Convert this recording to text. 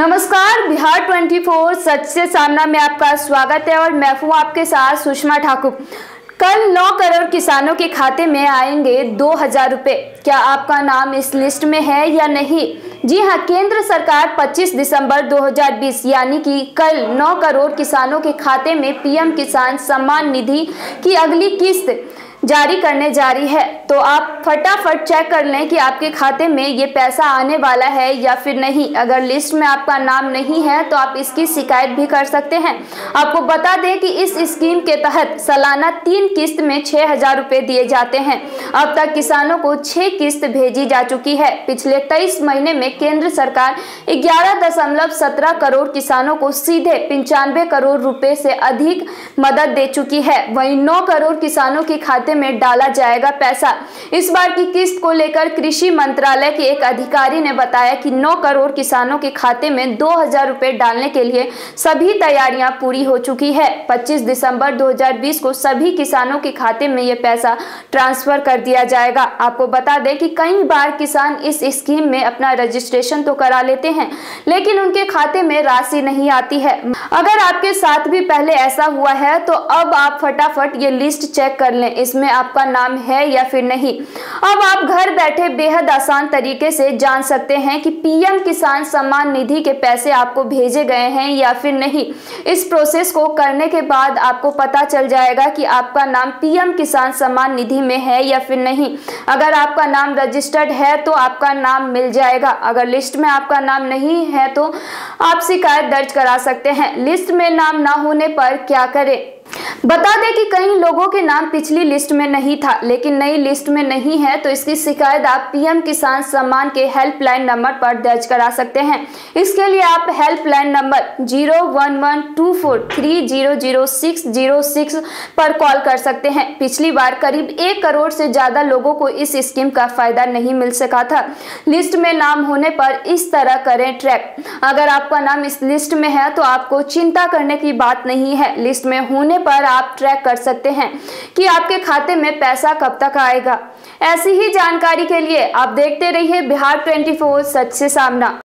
नमस्कार, बिहार 24 सच से सामना में आपका स्वागत है और मैं हूँ आपके साथ सुषमा ठाकुर। कल 9 करोड़ किसानों के खाते में आएँगे दो हज़ार रुपये क्या आपका नाम इस लिस्ट में है या नहीं? जी हाँ केंद्र सरकार 25 दिसंबर 2020 यानी कि कल 9 करोड़ किसानों के खाते में पीएम किसान सम्मान निधि की अगली किस्त जारी करने जा रही है। तो आप फटाफट चेक कर लें कि आपके खाते में ये पैसा आने वाला है या फिर नहीं। अगर लिस्ट में आपका नाम नहीं है तो आप इसकी शिकायत भी कर सकते हैं। आपको बता दें कि इस स्कीम के तहत सालाना तीन किस्त में छह हज़ार रुपए दिए जाते हैं। अब तक किसानों को छह किस्त भेजी जा चुकी है। पिछले तेईस महीने में केंद्र सरकार ग्यारह दशमलव सत्रह करोड़ किसानों को सीधे पंचानवे करोड़ रुपए से अधिक मदद दे चुकी है। वहीं नौ करोड़ किसानों के खाते में डाला जाएगा पैसा। इस बार की किस्त को लेकर कृषि मंत्रालय के एक अधिकारी ने बताया कि 9 करोड़ किसानों के खाते में दो हज़ार डालने के लिए सभी तैयारियाँ पूरी हो चुकी है। 25 दिसंबर 2020 को सभी किसानों के खाते में ये पैसा ट्रांसफ़र कर दिया जाएगा। आपको बता दें कि कई बार किसान इस स्कीम में अपना रजिस्ट्रेशन तो करा लेते हैं, लेकिन उनके खाते में राशि नहीं आती है। अगर आपके साथ भी पहले ऐसा हुआ है तो अब आप फटाफट ये लिस्ट चेक कर लें, इसमें आपका नाम है या फिर नहीं। अब आप घर बैठे बेहद आसान तरीके से जान सकते हैं कि पीएम किसान सम्मान निधि के पैसे आपको भेजे गए हैं या फिर नहीं। इस प्रोसेस को करने के बाद आपको पता चल जाएगा कि आपका नाम पीएम किसान सम्मान निधि में है या फिर नहीं। अगर आपका नाम रजिस्टर्ड है तो आपका नाम मिल जाएगा। अगर लिस्ट में आपका नाम नहीं है तो आप शिकायत दर्ज करा सकते हैं। लिस्ट में नाम ना होने पर क्या करें? बता दें कि कई लोगों के नाम पिछली लिस्ट में नहीं था, लेकिन नई लिस्ट में नहीं है तो इसकी शिकायत आप पीएम किसान सम्मान के हेल्पलाइन नंबर पर दर्ज करा सकते हैं। इसके लिए आप helpline number zero one one two four three zero zero six zero six पर कॉल कर सकते हैं। पिछली बार करीब एक करोड़ से ज़्यादा लोगों को इस स्कीम का फ़ायदा नहीं मिल सका था। लिस्ट में नाम होने पर इस तरह करें ट्रैक। अगर आपका नाम इस लिस्ट में है तो आपको चिंता करने की बात नहीं है। लिस्ट में होने पर आप ट्रैक कर सकते हैं कि आपके खाते में पैसा कब तक आएगा। ऐसी ही जानकारी के लिए आप देखते रहिए बिहार 24 सच से सामना।